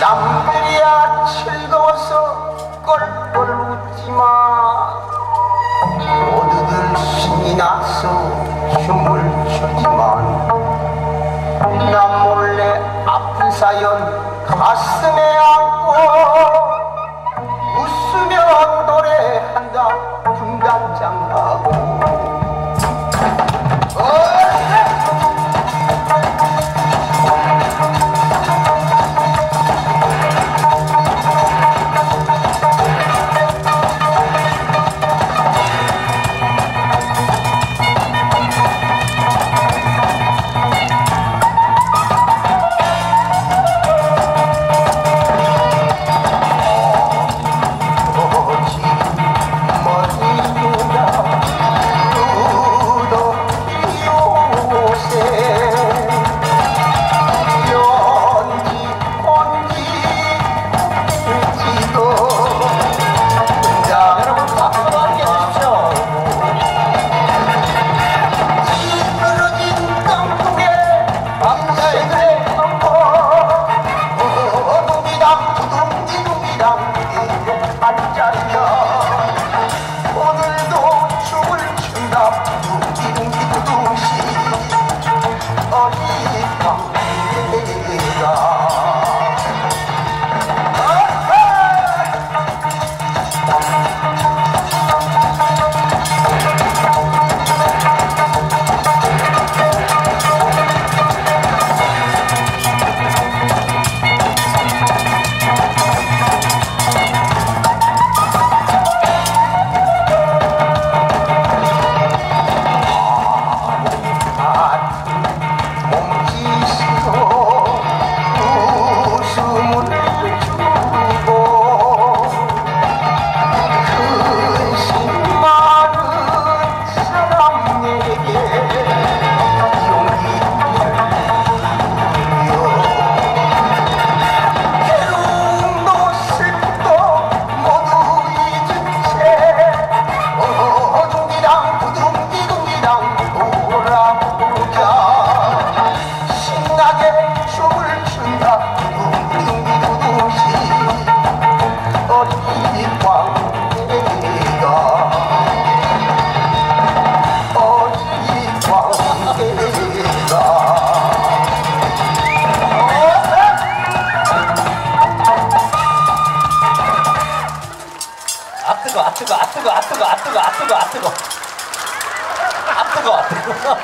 남들이야 즐거워서 껄껄 웃지마 모두들 신이 나서 춤을 추지만 남 몰래 아픈 사연 가슴에 안고 아뜨거 아 뜨거 아 뜨거 아 뜨거 아 뜨거 아 뜨거 아 뜨거 아 뜨거